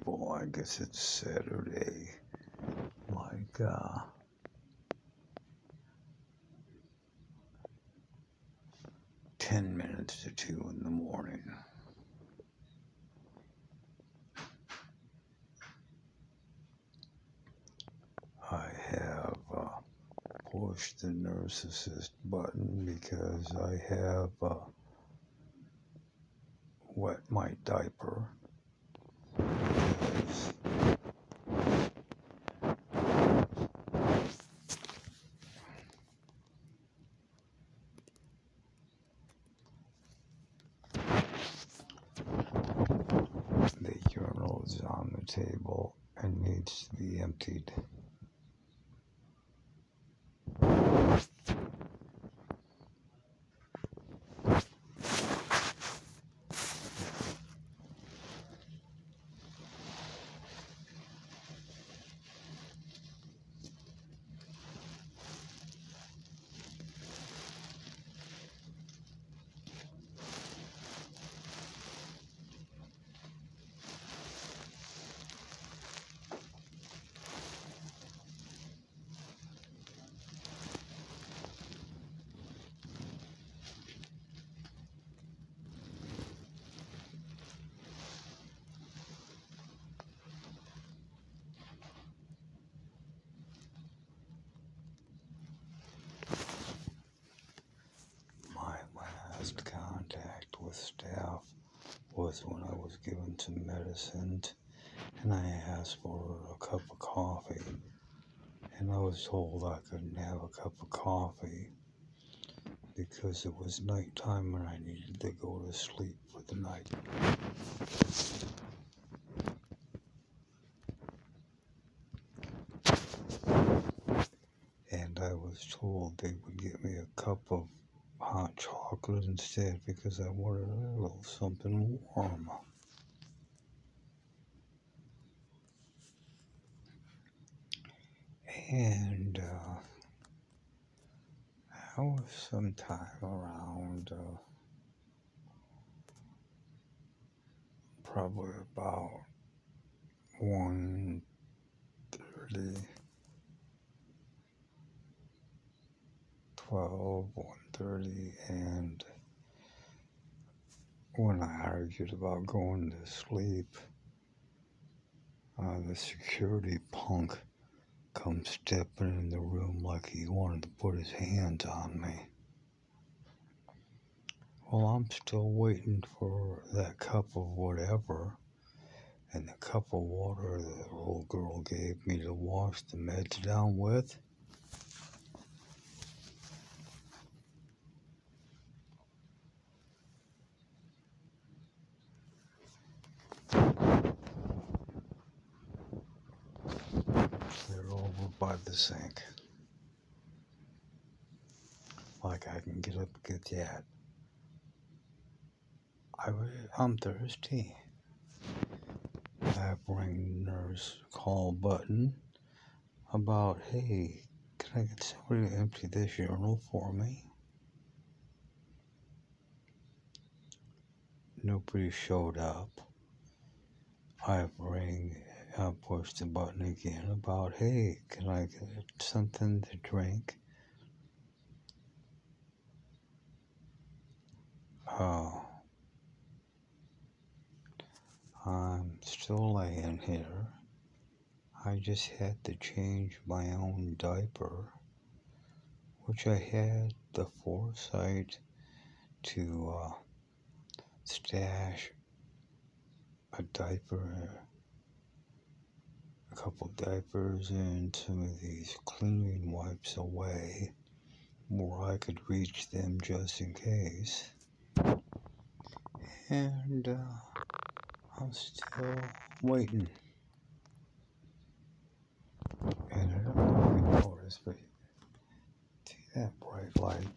people. I guess it's Saturday. Like, uh, ten minutes to two in the morning. I have uh, pushed the narcissist button because I have uh, wet my diaper. Because the urinal is on the table and needs to be emptied. My last contact with staff was when I was given some medicine and I asked for a cup of coffee. And I was told I couldn't have a cup of coffee because it was nighttime and I needed to go to sleep for the night. And I was told they would get me a cup of hot chocolate instead because I wanted a little something warm. And uh, I was sometime around uh, probably about one thirty, twelve, one thirty, and when I argued about going to sleep, uh, the security punk come stepping in the room like he wanted to put his hands on me. Well, I'm still waiting for that cup of whatever and the cup of water the old girl gave me to wash the meds down with. By the sink. Like I can get up and get that. I, wa- I'm thirsty. I ring nurse call button about, hey, can I get somebody to empty this urinal for me? Nobody showed up. I ring, I pushed the button again about, hey, can I get something to drink? Oh, I'm still laying here. I just had to change my own diaper, which I had the foresight to uh, stash a diaper, a couple diapers, and some of these cleaning wipes away where I could reach them just in case. And uh, I'm still waiting. And I don't know if you noticed, but see that bright light?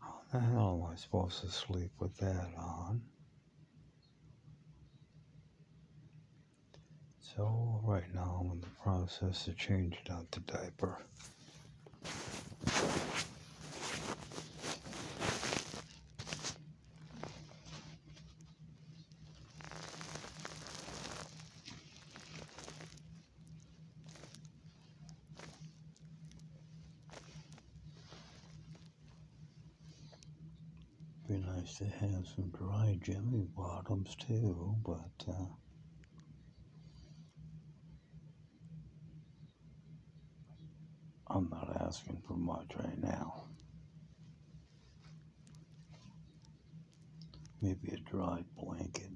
How the hell am I supposed to sleep with that on? So right now I'm in the process of changing out the diaper. Be nice to have some dry jelly bottoms too, but uh, I'm not asking for much right now. Maybe a dry blanket.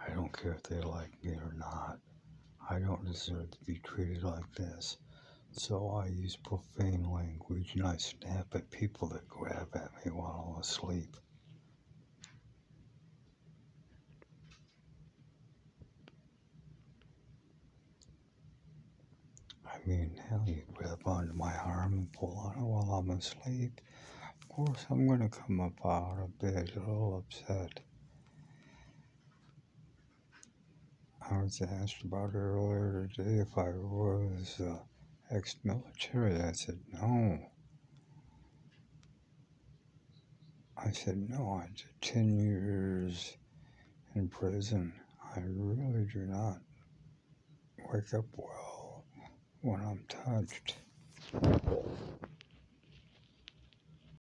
I don't care if they like me or not. I don't deserve to be treated like this. So I use profane language and I snap at people that grab at me while I'm asleep. I mean, hell, you grab onto my arm and pull on it while I'm asleep. Of course, I'm gonna come up out of bed a little upset. I was asked about it earlier today if I was uh, ex-military. I said no. I said no. I did ten years in prison. I really do not wake up well when I'm touched.